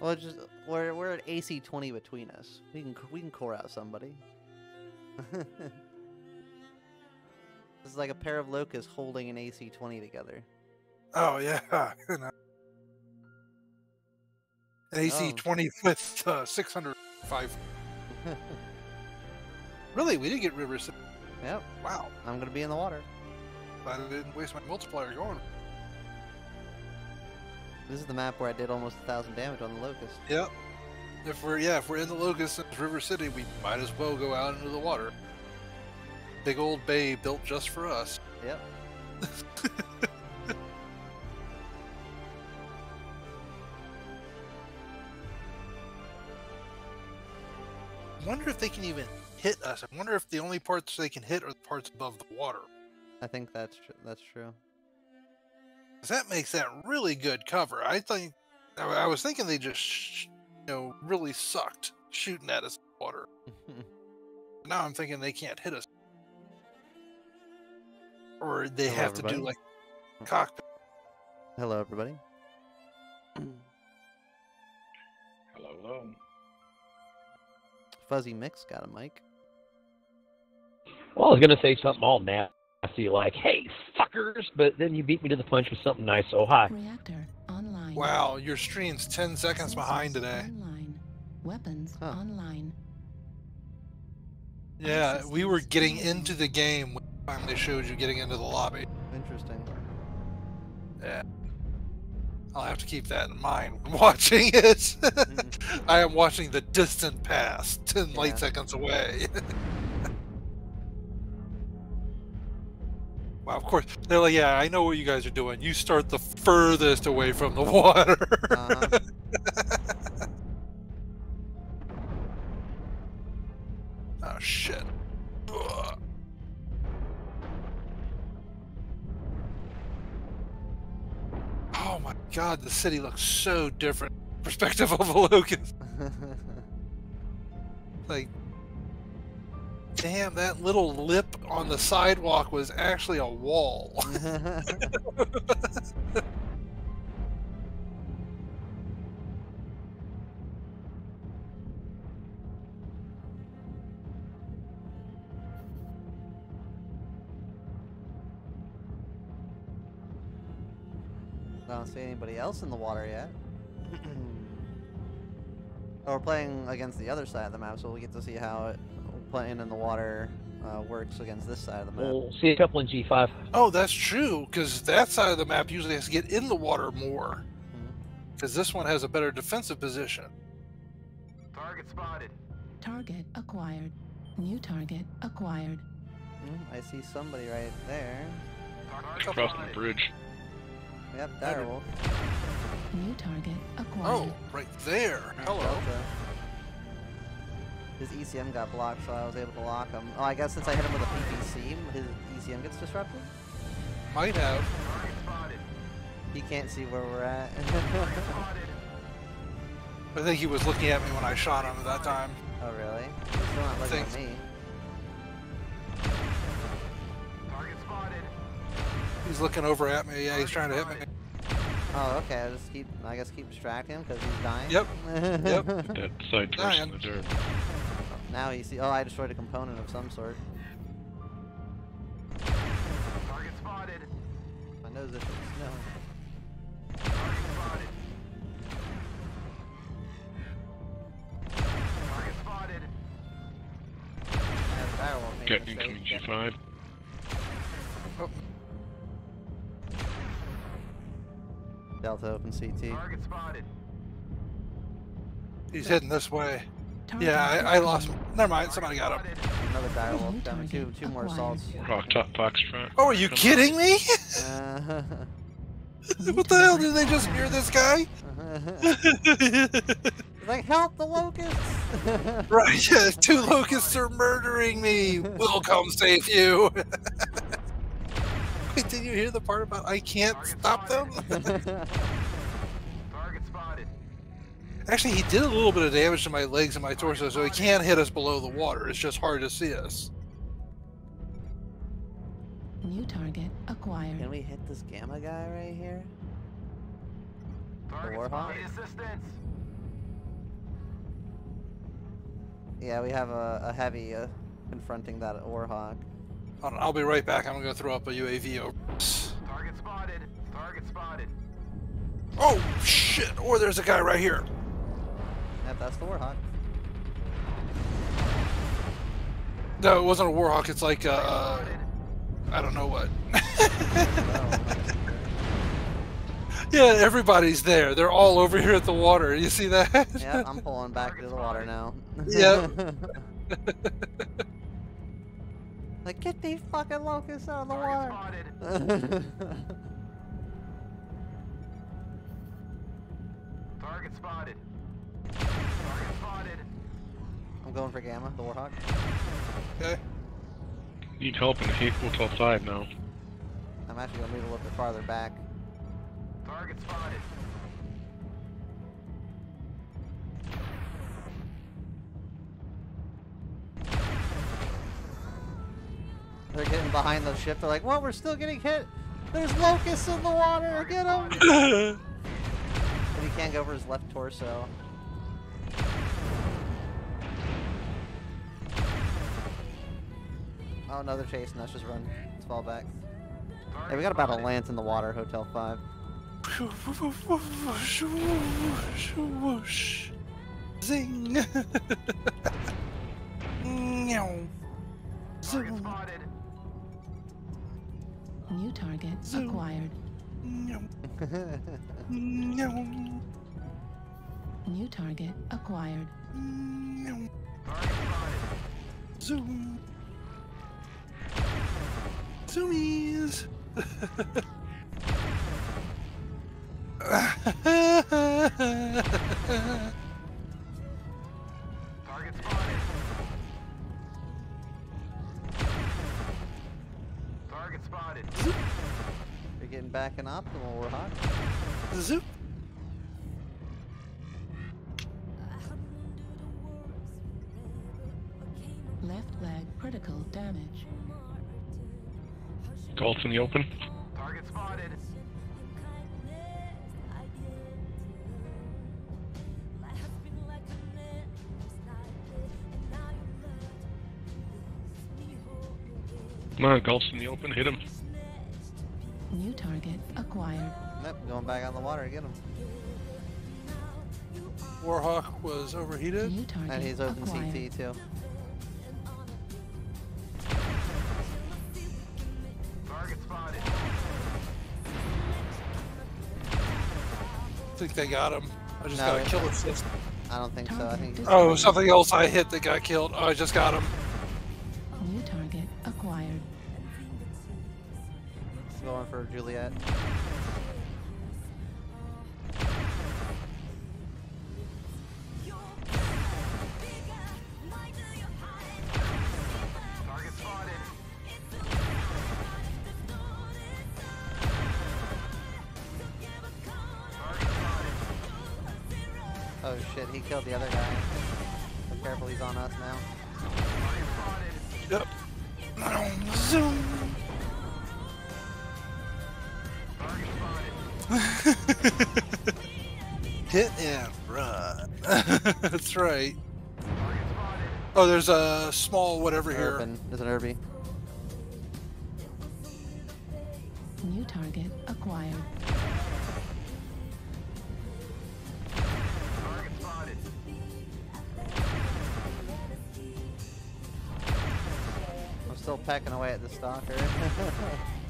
well, just we're we're at AC twenty between us. We can we can core out somebody. this is like a pair of locusts holding an AC twenty together. Oh yeah. An AC Oh. twenty with uh, six hundred five. Really, we did get River City. Yep, Wow. I'm gonna be in the water. Glad I didn't waste my multiplier going. This is the map where I did almost a thousand damage on the locust. Yep. If we're yeah, if we're in the Locust and River City, we might as well go out into the water. Big old bay built just for us. Yep. wonder if they can even hit us. I wonder if the only parts they can hit are the parts above the water. I think that's tr- that's true. that makes that really good cover. I think I I was thinking they just sh- you know really sucked shooting at us in the water. Now I'm thinking they can't hit us, or they Hello, have to do like cockpit. Hello, everybody. Hello, hello. Fuzzy Mix got a mic. Well, I was gonna say something all nasty like, "Hey, fuckers," but then you beat me to the punch with something nice. So hi. Reactor online. Wow, your stream's ten seconds behind today. Online. Weapons Huh. online. Yeah, we were getting into the game when the time they showed you getting into the lobby. Interesting. Yeah. I'll have to keep that in mind when watching it. I am watching the distant past, 10 Yeah. light seconds away. wow, of course. They're like, yeah, I know what you guys are doing. You start the furthest away from the water. Uh-huh. oh, god, the city looks so different. Perspective of a locust. Like, damn, that little lip on the sidewalk was actually a wall. I don't see anybody else in the water yet. oh, we're playing against the other side of the map, so we get to see how it, playing in the water uh, works against this side of the map. We'll see a couple in G5. Oh, that's true, because that side of the map usually has to get in the water more. Because this one has a better defensive position. Target spotted. Target acquired. New target acquired. Hmm, I see somebody right there. Target Crossing the bridge. Yep, Better. Direwolf. New target acquired. Oh, right there. Hello. Delta. His ECM got blocked, so I was able to lock him. Oh, I guess since I hit him with a PPC, his ECM gets disrupted? Might have. He can't see where we're at. I think he was looking at me when I shot him at that time. oh, really? He's still not looking at me. He's looking over at me. Yeah, he's trying to hit me. Oh, okay. I just keep. I guess keep distracting him because he's dying. Yep, yep. That side torch Dying. in the dirt. now he see. Oh, I destroyed a component of some sort. Target spotted. My nose is snow. Target spotted. Target spotted. I have a Direwolf made a Got incoming G5. Delta open CT. Target spotted. He's heading this way. Target Yeah, I, I lost him. Never mind. Somebody got him. Another New Direwolf coming. Two, two more acquired. assaults. Rock top Foxtrot. Oh, are you Come on. kidding me? Uh, what the hell? Did they just hear this guy? He's like, help the locusts! right. Yeah, two locusts are murdering me. We'll come save you. Wait, did you hear the part about I can't stop them? Target spotted. Actually, he did a little bit of damage to my legs and my torso, so he can't hit us below the water. It's just hard to see us. New target acquired. Can we hit this gamma guy right here? Target Warhawk? spotted. Assistance. Yeah, we have a, a heavy uh, confronting that Warhawk. Hold on, I'll be right back. I'm gonna throw up a UAV over. Target spotted. Target spotted. Oh shit! Or there's a guy right here. Yep, that's the Warhawk. No, it wasn't a Warhawk. It's like uh, uh. I don't know what. Yeah, everybody's there. They're all over here at the water. You see that? yeah, I'm pulling back to the water now. Yep. like, get these fucking locusts out of the water. Target spotted. Target spotted. I'm going for gamma, the Warhawk. okay. Need help in the equal till five now. I'm actually gonna move a little bit farther back. Target spotted. Behind the ship. They're like, well, We're still getting hit. There's locusts in the water. Get them!" But he can't go over his left torso. Oh no, they're chasing us. Just run. Let's fall back. Hey, we got about a lance in the water, Hotel 5. Zing. Meow. New target acquired. Meow. Meow. New target acquired. Spotted. Zoom. Zoomies. You're getting back in optimal, Warhawk. Zoop. Left leg critical damage. Gulf in the open. Target spotted. Come on, Gulf's in the open. Hit him. New target acquired. Yep, going back on the water to get him. Warhawk was overheated. New target And he's open acquired. CT too. Target spotted. I think they got him. I just No, got a it- kill. I don't think so. I think Oh, something else I hit that got killed. Oh, I just got him. For Juliet. Target spotted. Target spotted. Oh shit, he killed the other Hit and run. That's right. Oh, there's a small whatever here. Urban. There's an Urbie. New target acquired. Target spotted. I'm still pecking away at the stalker.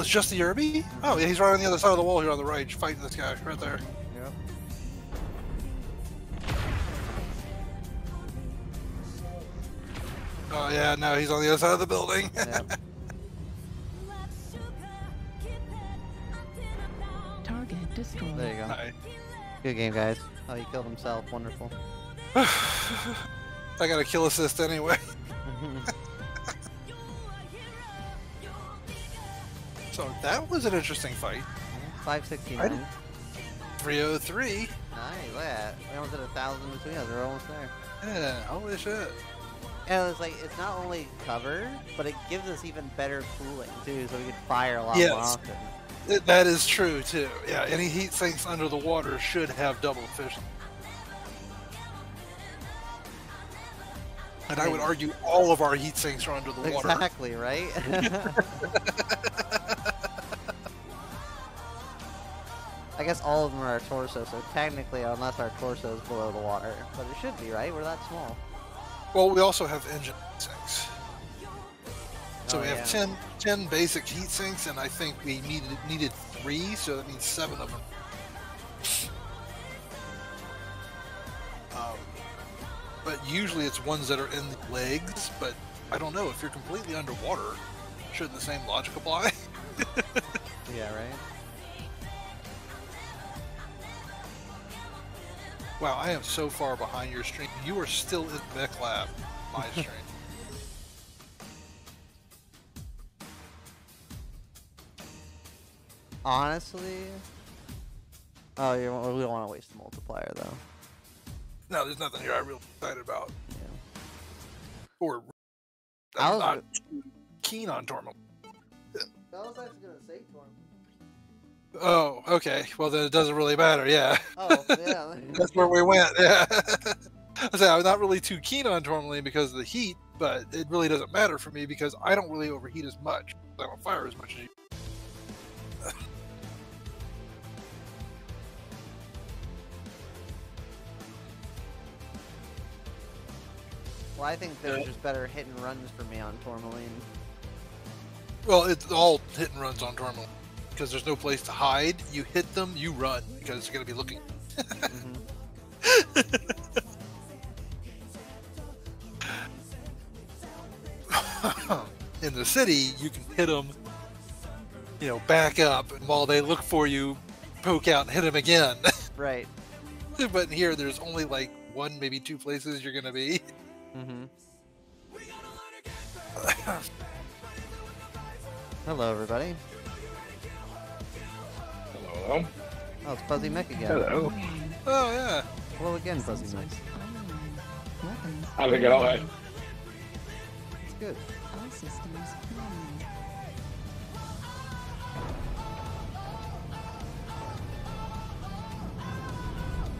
Oh, it's just the Urbie? Oh, yeah, he's right on the other side of the wall here on the right, fighting this guy right there. Yep. Oh, yeah, no, he's on the other side of the building. Yep. Target destroyed. There you go. Nice. Good game, guys. Oh, he killed himself. Wonderful. I got a kill assist anyway. that was an interesting fight. 569. 303. Nice, look at that. We almost did a thousand between us. We're almost there. Yeah, holy shit. And it's like, it's not only cover, but it gives us even better cooling, too, so we can fire a lot Yes. more often. Th- That is true too. Yeah, any heat sinks under the water should have double efficiency. And I would argue all of our heat sinks are under the water. Exactly, right? I guess all of them are our torso, so technically, unless our torso is below the water. But it should be, right? We're that small. Well, we also have engine heat sinks. So Oh, we have yeah. 10, 10 basic heat sinks, and I think we needed needed three, so that means seven of them. Um, but usually it's ones that are in the legs, but I don't know. If you're completely underwater, shouldn't the same logic apply? Yeah, right? Wow, I am so far behind your stream. You are still in Mech Lab, my stream. Honestly... Oh, you don't- we don't want to waste the multiplier, though. No, there's nothing here I'm real excited about. Yeah. Or I I'm was- not keen on Tormal. I was actually Oh, okay. Well, then it doesn't really matter. Yeah, Oh, yeah. that's where we went. Yeah. I say I'm not really too keen on Tourmaline because of the heat, but it really doesn't matter for me because I don't really overheat as much. I don't fire as much as you. well, I think there's just better hit and runs for me on Tourmaline. Well, it's all hit and runs on Tourmaline because there's no place to hide. You hit them, you run because they're going to be looking. Mhm. in the city, you can hit them, you know, back up, and while they look for you, poke out and hit them again. Right. but in here, there's only like one, maybe two places you're gonna be. Mm-hmm. Hello, everybody. Hello. Oh, it's Fuzzy Mick again. Hello. Oh yeah. Oh, Hello again, Fuzzy Mick. Sensors online. Weapons. How's it going? It's good. All systems normal.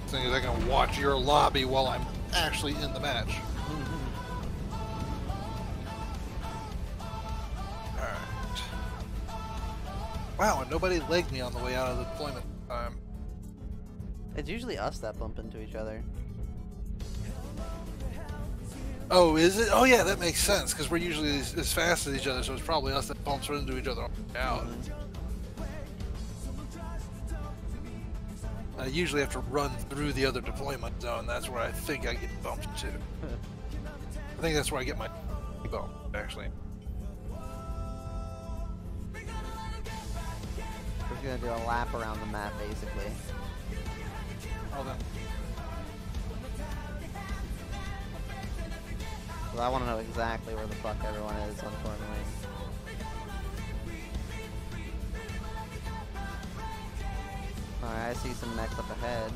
Thing is, I can watch your lobby while I'm actually in the match. Alright. Wow, and nobody legged me on the way out of the deployment time. It's usually us that bump into each other. Oh, is it? Oh, yeah, that makes sense because we're usually as, as fast as each other, so it's probably us that bumps into each other on the way out. I usually have to run through the other deployment zone. That's where I think I get bumped to. I think that's where I get my bump, actually. We're gonna do a lap around the map, basically. Oh, then. So I want to know exactly where the fuck everyone is on Tourmaline. Alright, I see some mechs up ahead.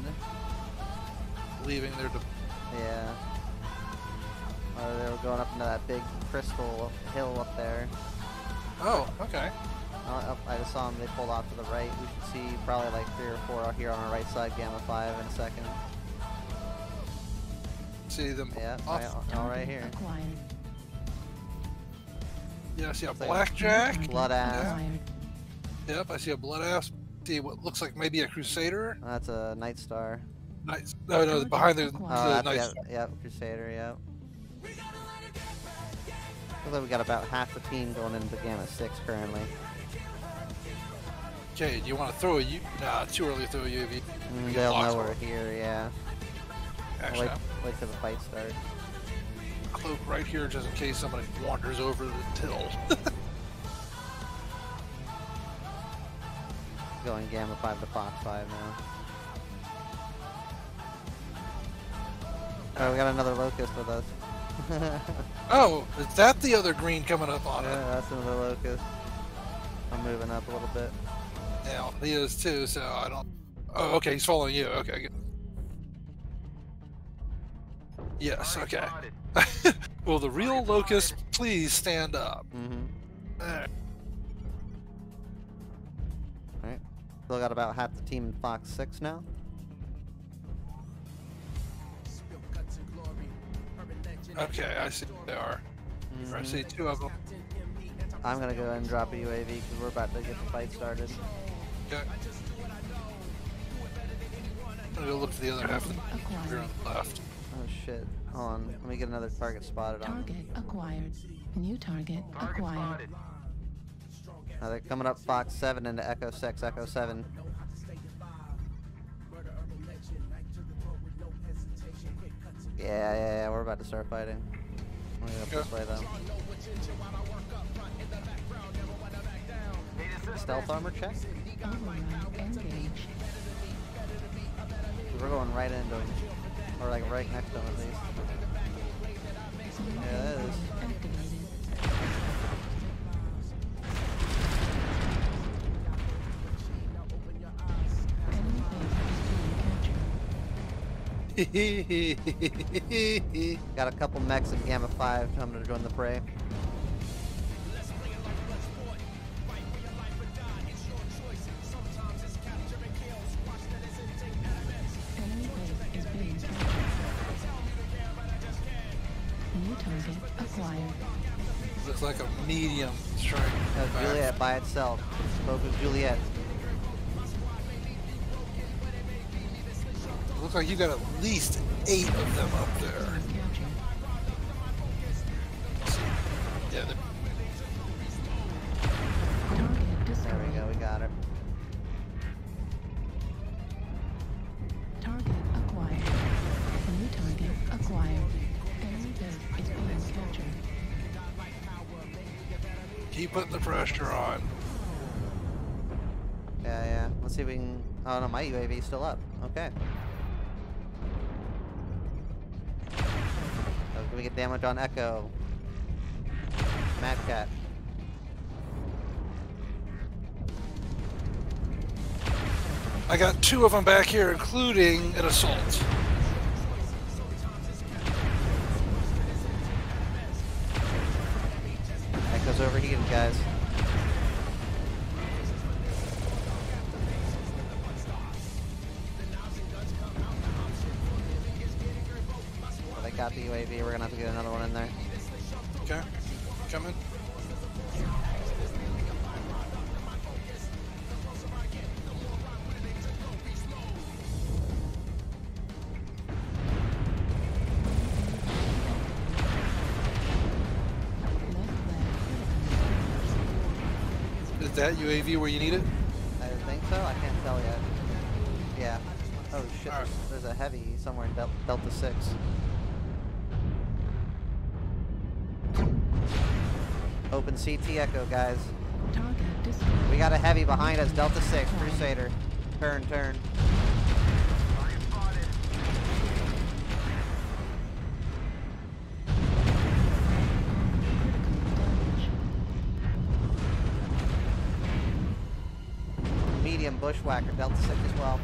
Leaving their. Yeah. Oh, they were going up into that big crystal hill up there. oh, okay. Oh, I just saw them. They pulled off to the right. We should see probably like three or four out here on our right side, Gamma 5 in a second. See them Yeah, off. right, all right here. Acquired. Yeah, I see a Looks like- blackjack. Blood Asp. Acquired. Yep, I see a Blood Asp. See what looks like maybe a crusader. That's a Night Star. Nice. No, no, behind the, Oh, the that's, nice. yep, yep, Crusader, yep. Looks like we got about half the team going into Gamma 6 currently. Okay, do you want to throw a U? Nah, too early to throw a UAV. Mm, they'll know we're here, yeah. Actually, wait, wait till the fight starts. Cloak right here just in case somebody wanders over the till. Going Gamma 5 to Fox 5 now. Oh, we got another locust with us. Oh, is that the other green coming up on yeah, it? that's another locust. I'm moving up a little bit. Yeah, he is too. So I don't. Oh, okay. He's following you. Okay. Good. Yes. Okay. Spotted. Will the real locust please stand up? Mm-hmm. There. Alright. Still got about half the team in Fox 6 now. Okay, I see what they are. I Mhm. see two of them. I'm gonna go ahead and drop a UAV because we're about to get the fight started. Okay. I'm gonna go look for the other half of the you're on the left. Oh shit. Hold on. Let me get another target spotted on. Target acquired. New target Target acquired. spotted. Uh, they're coming up Fox 7 into Echo 6, Echo 7. Yeah, yeah, yeah, we're about to start fighting. Let me go up this way though. Stealth armor check? We're going right into him. Or like right next to him at least. Yeah, that is. Got a couple mechs in Gamma 5 coming to join the fray. Medium strike. Back. Juliet by itself. Spoke with Juliet. Looks like you got at least eight of them up there. My UAV's still up. Okay. Oh, can we get damage on Echo? Mad Cat. I got two of them back here, including an assault. Echo's overheated, guys. UAV. We're gonna have to get another one in there. Okay, coming. Is that UAV where you need it? I think so. I can't tell yet. Yeah. Oh shit. Alright. There's, a heavy somewhere in Del- Delta Six. Open CT Echo, guys. We got a heavy behind us. Delta Six Crusader. Turn, turn. Target spotted. Critical damage. Medium Bushwhacker. Delta Six as well.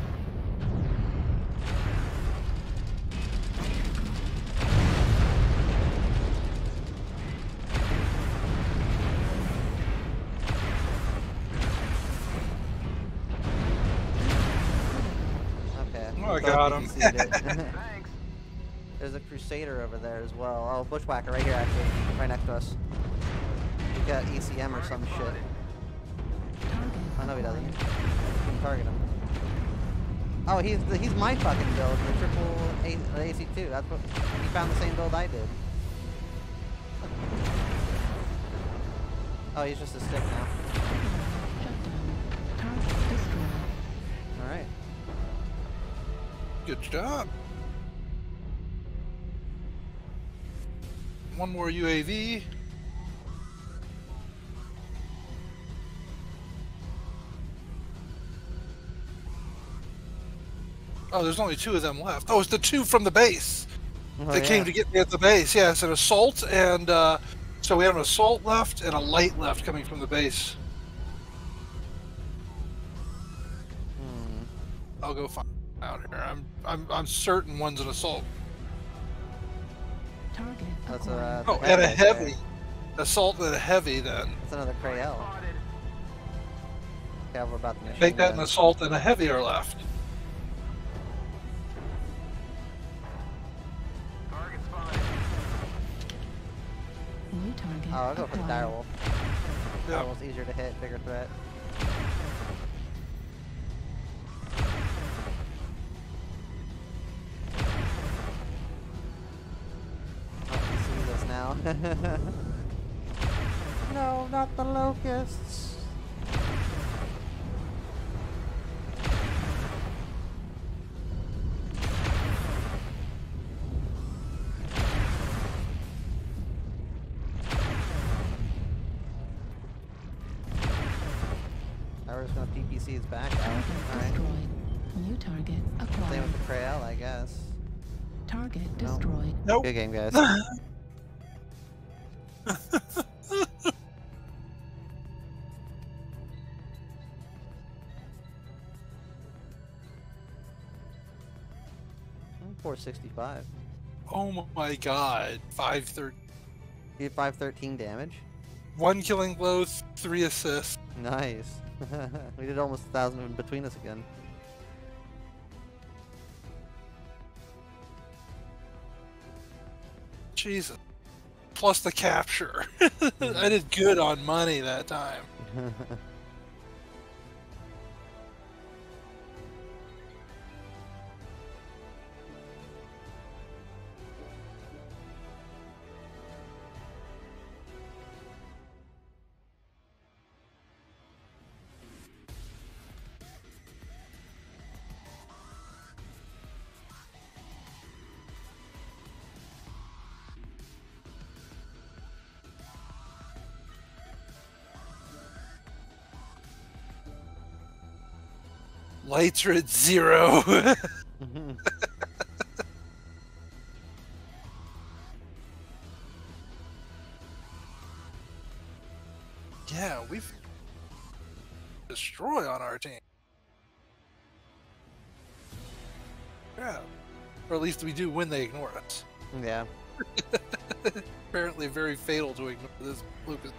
I Both got him. Thanks. There's a Crusader over there as well. Oh, Bushwhacker right here, actually. Right next to us. He got ECM or some shit. Target Oh, no, he doesn't. acquired. Can target him. Oh, he's the, he's my fucking build, the triple A, the AC2. That's what he found the same build I did. Oh, he's just a stick now. Shut Good job. One more UAV. Oh, there's only two of them left. Oh, it's the two from the base. Oh, they came to get me at the base. Yeah, it's an assault, and uh, so we have an assault left and a light left coming from the base. Hmm. I'll go find out here. I'm I'm I'm certain one's an assault. Target That's uh, acquired. Oh, a. Oh, and a heavy assault and a heavy. Then That's another Crayel. Spotted. Yeah, we're about to make that an assault and a heavy are left. Target spotted. New target Oh, I'll go for the acquired. direwolf. Yeah. Direwolf's easier to hit, bigger threat. no, not the locusts. I was gonna PPC his back out. Target Alright. destroyed. New target Same with the Crayel, I guess. Target No. destroyed. Nope. Good game, guys. Four sixty five. Oh my god. Five thirty. You did five thirteen damage. One killing blow, three assists. Nice. we did almost a thousand in between us again. Jesus. Plus the capture. I did good on money that time. Lights are at zero. yeah, we've destroy on our team. Yeah. Or at least we do when they ignore us. yeah. Apparently very fatal to ignore this Lucas.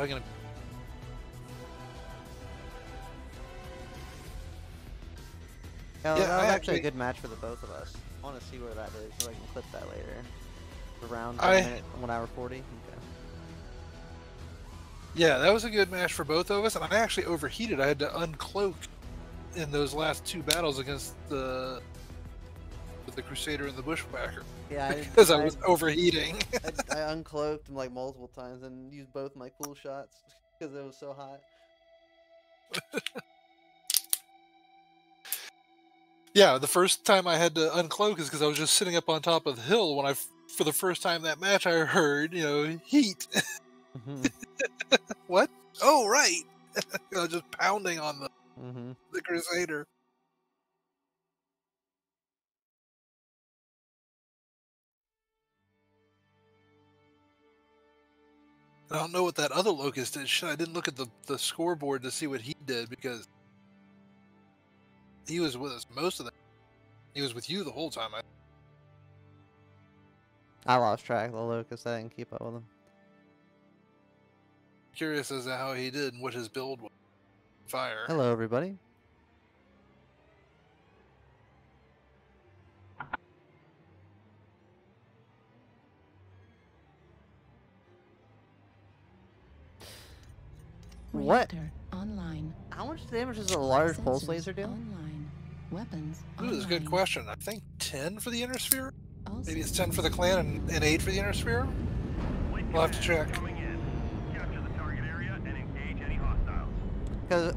Probably gonna Yeah, Yeah, that was I actually a good match for the both of us. I want to see where that is, so I can clip that later. Around I- one minute, one hour forty. Okay. Yeah, that was a good match for both of us, and I actually overheated. I had to uncloak in those last two battles against the with the Crusader and the Bushwhacker Yeah, I, because I was overheating. I, I uncloaked him like multiple times and used both my cool shots because it was so hot. yeah, the first time I had to uncloak is because I was just sitting up on top of the hill when I, for the first time that match, I heard you know heat. hmm what? Oh right, I was just pounding on the mm -hmm. the Crusader. I don't know what that other locust did. Shit, I didn't look at the, the scoreboard to see what he did because he was with us most of the. He was with you the whole time. I, I lost track of the locust. I didn't keep up with him. curious as to how he did and what his build was. Fire. Hello, everybody. What? Online. How much damage does a large pulse laser do? Online. Weapons Ooh, this is a good question. I think ten for the inner sphere. All Maybe it's ten for the clan and, and eight for the inner sphere. We'll have to check. Coming in. Capture the target area and engage any hostiles. Because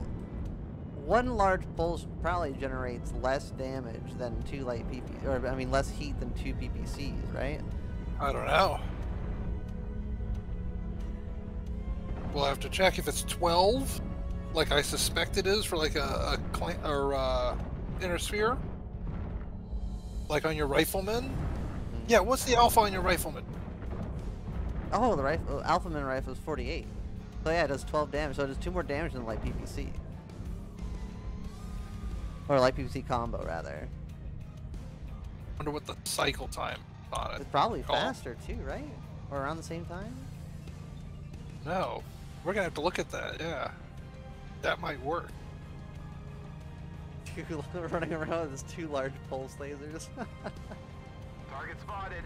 one large pulse probably generates less damage than two light PP, or I mean less heat than two PPCs, right? I don't know. We'll have to check if it's 12, like I suspect it is for like a, a clan or uh, inner sphere. Like on your rifleman. Yeah, what's the alpha on your rifleman? Oh, the rifle, Alpha Man rifle is 48. So yeah, it does 12 damage. So it does two more damage than light PPC. Or light PPC combo rather. Wonder what the cycle time on it. It's probably faster too, right? Or around the same time? No, we're gonna have to look at that. Yeah, that might work. Two running around with two large pulse lasers. Target spotted.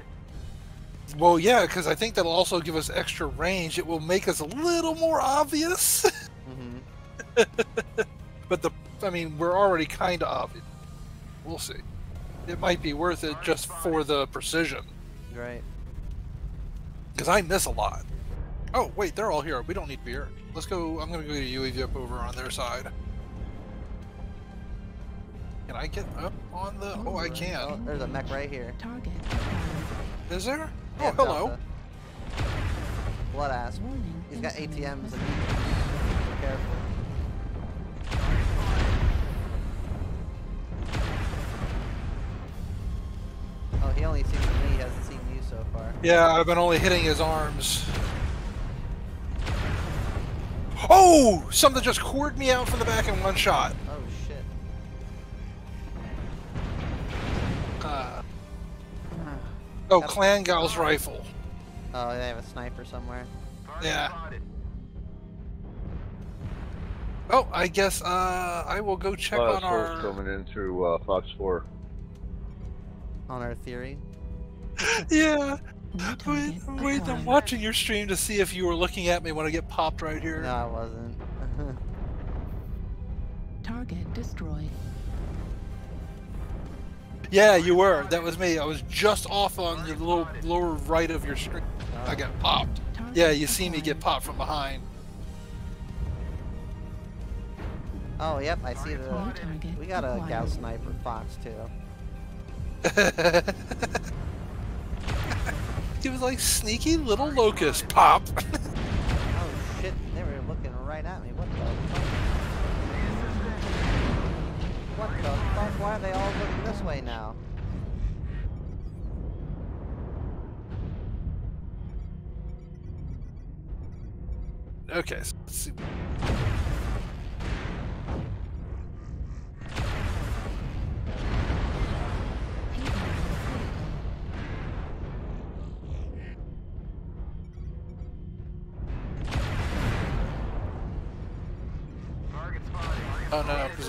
Well, yeah, because I think that'll also give us extra range. It will make us a little more obvious. Mm -hmm. but the, I mean, we're already kind of obvious. We'll see. It might be worth it just for the precision, Right. because I miss a lot. Oh, wait, they're all here. We don't need beer. Let's go. I'm gonna go to UAV up over on their side. Can I get up on the? Oh, I Oh, can. there's a mech right here. Target. Is there? Oh, yeah, Oh, hello. Delta. Blood Asp. Warning. He's got ATMs and be careful. Oh, he only sees me. He hasn't seen you so far. Yeah, I've been only hitting his arms. Oh! Something just cored me out from the back in one shot. Oh shit. Uh, oh, Yep. Clan Gauss rifle. Oh, they have a sniper somewhere. Yeah. Oh, I guess uh, I will go check Last on force our. coming in through uh, Fox 4. On our theory. Yeah. New Wait, wait, I'm watching your stream to see if you were looking at me when I get popped right here. No, I wasn't. Target destroyed. Yeah, you were. That was me. I was just off on the little lower right of your screen. I oh. got popped. Yeah, you see me get popped from behind. oh, yep, I see New the. target We got a Gauss acquired. sniper fox too. he was like sneaky little locust pop. Oh shit, they were looking right at me. What the fuck? What the fuck? Why are they all looking this way now? okay, so let's see.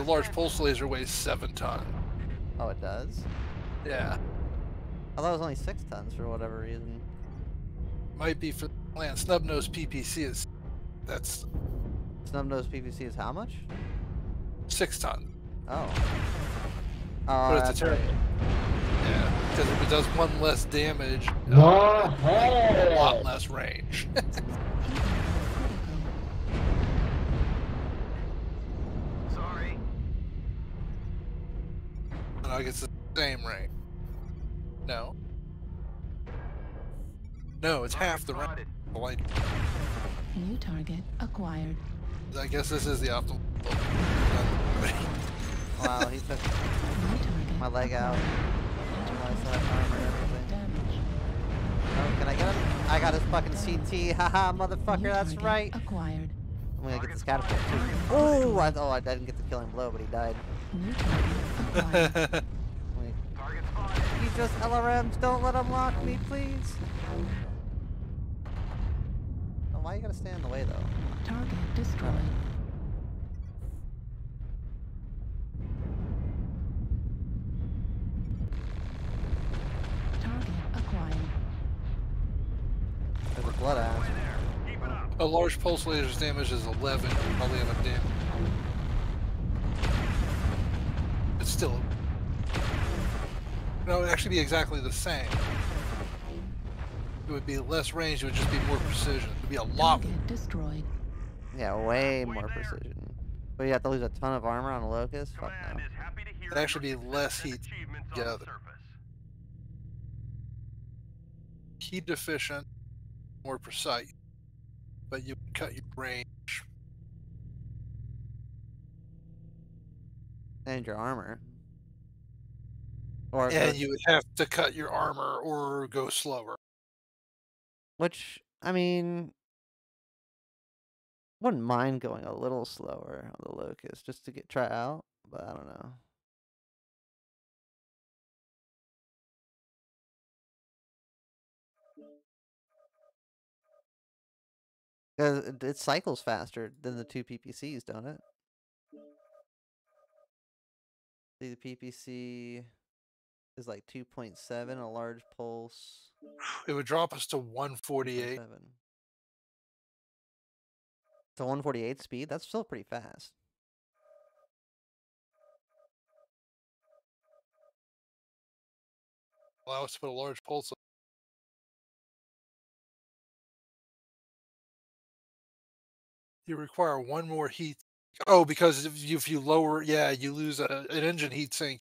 Large pulse laser weighs seven ton. Oh, it does? Yeah, I thought it was only six tons for whatever reason. might be for land. Snubnose PPC is that's Snubnose PPC is how much? six ton. Oh. Oh, But it's a that's turret. right. Yeah, because if it does one less damage, uh, a lot less range. and I guess it's the same range. No. No, it's half the range. Spotted. Well, I, New target acquired. I guess this is the optimal. Wow, he took my leg out. acquired. I still have armor and everything. Damage. Oh, can I get him? I got his fucking CT. Haha, motherfucker, New that's right. Acquired. I'm gonna get this catapult too. Oh, I, oh, I didn't get the killing blow, but he died. New target acquired. Wait. Target. You just LRMs, don't let them lock me, please. Oh, why you gotta stay in the way though? Target destroyed. Target acquired. There's a Blood Asp. Keep it up. a large pulse laser's damage is 11. Probably have a damage. No, it would actually be exactly the same. It would be less range, it would just be more precision. It would be a lot Target destroyed. Yeah, way more precision. But you have to lose a ton of armor on a locust. Fuck no. is happy to hear It'd actually be less success and heat achievements the together. surface. Heat deficient, more precise, but you cut your range. And your armor. Or And you would have to cut your armor or go slower. which I mean, wouldn't mind going a little slower on the locust just to get try out, but I don't know. Cause it, it cycles faster than the two PPCs, don't it? See, the PPC is like 2.7, a large pulse. It would drop us to 148. 2.7. To 148 speed, that's still pretty fast. Allow us to put a large pulse. on- You require one more heat. Oh, because if you, if you lower, yeah, you lose a, an engine heat sink.